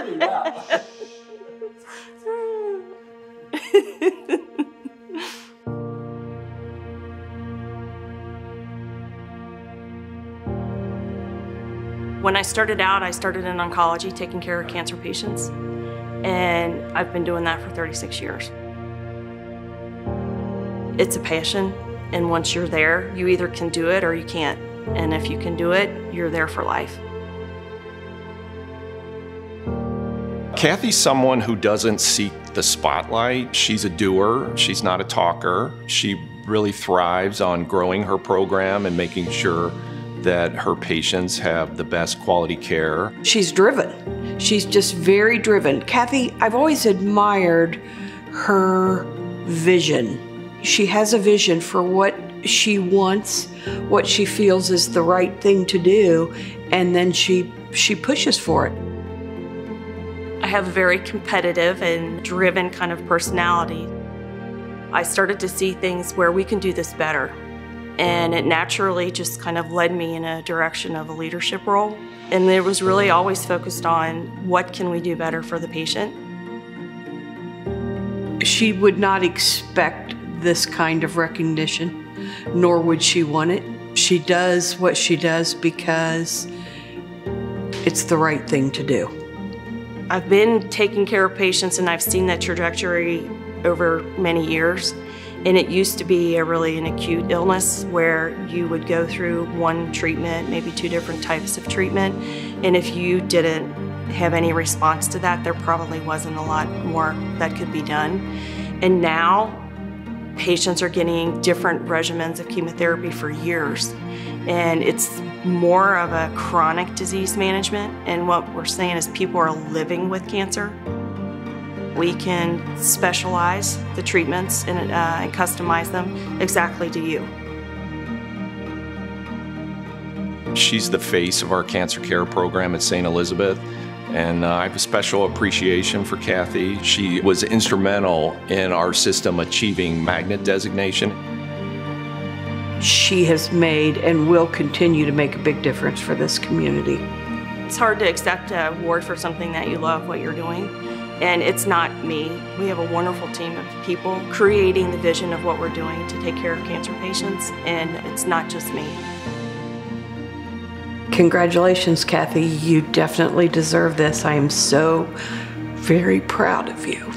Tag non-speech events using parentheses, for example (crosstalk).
(laughs) When I started out, I started in oncology, taking care of cancer patients, and I've been doing that for 36 years. It's a passion, and once you're there, you either can do it or you can't. And if you can do it, you're there for life. Kathy's someone who doesn't seek the spotlight. She's a doer, she's not a talker. She really thrives on growing her program and making sure that her patients have the best quality care. She's driven. She's just very driven. Kathy, I've always admired her vision. She has a vision for what she wants, what she feels is the right thing to do, and then she she pushes for it. Have a very competitive and driven kind of personality. I started to see things where we can do this better. And it naturally just kind of led me in a direction of a leadership role. And it was really always focused on what can we do better for the patient. She would not expect this kind of recognition, nor would she want it. She does what she does because it's the right thing to do. I've been taking care of patients and I've seen that trajectory over many years. And it used to be a really an acute illness where you would go through one treatment, maybe two different types of treatment. And if you didn't have any response to that, there probably wasn't a lot more that could be done. And now patients are getting different regimens of chemotherapy for years. And it's more of a chronic disease management. And what we're saying is people are living with cancer. We can specialize the treatments and, uh, and customize them exactly to you. She's the face of our cancer care program at St. Elizabeth. And uh, I have a special appreciation for Kathy. She was instrumental in our system achieving magnet designation. She has made and will continue to make a big difference for this community. It's hard to accept an award for something that you love what you're doing. And it's not me. We have a wonderful team of people creating the vision of what we're doing to take care of cancer patients, and it's not just me. Congratulations, Kathy. You definitely deserve this. I am so very proud of you.